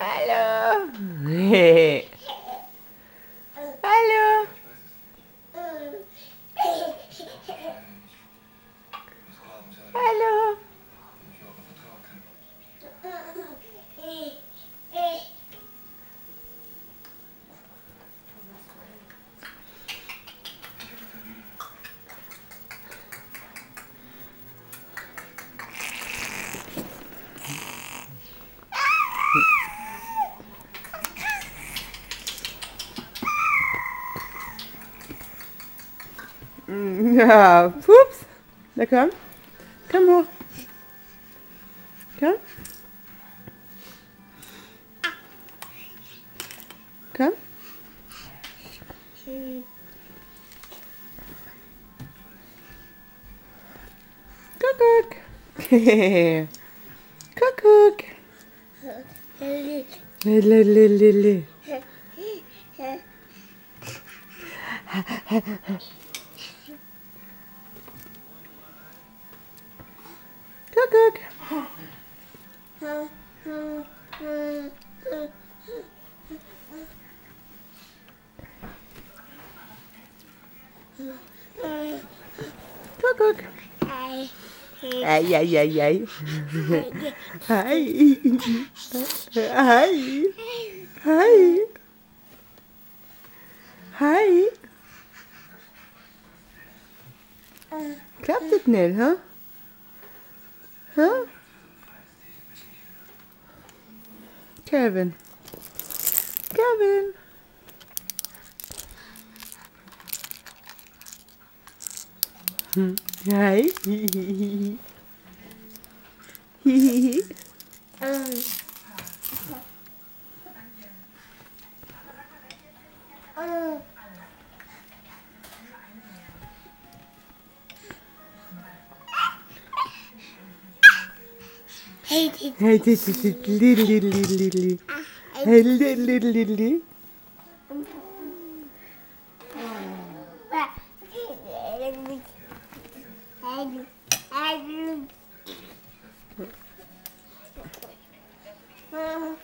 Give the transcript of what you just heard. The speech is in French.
Halo. Hehehe. Ja, pups. Na komm. Komm hoch. Komm. Komm. Kuckuck. Look, look. Look, look. Ai, ai, ai, ai. Ai. Ai. Ai. Ai. Klappt das nicht, hä? Huh? Huh? Kevin. Kevin. Hi. um. Haydi çiçek lili lili lili. Lili ah, lili lili. Mama. Ah.